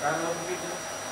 sacarlo un poquito.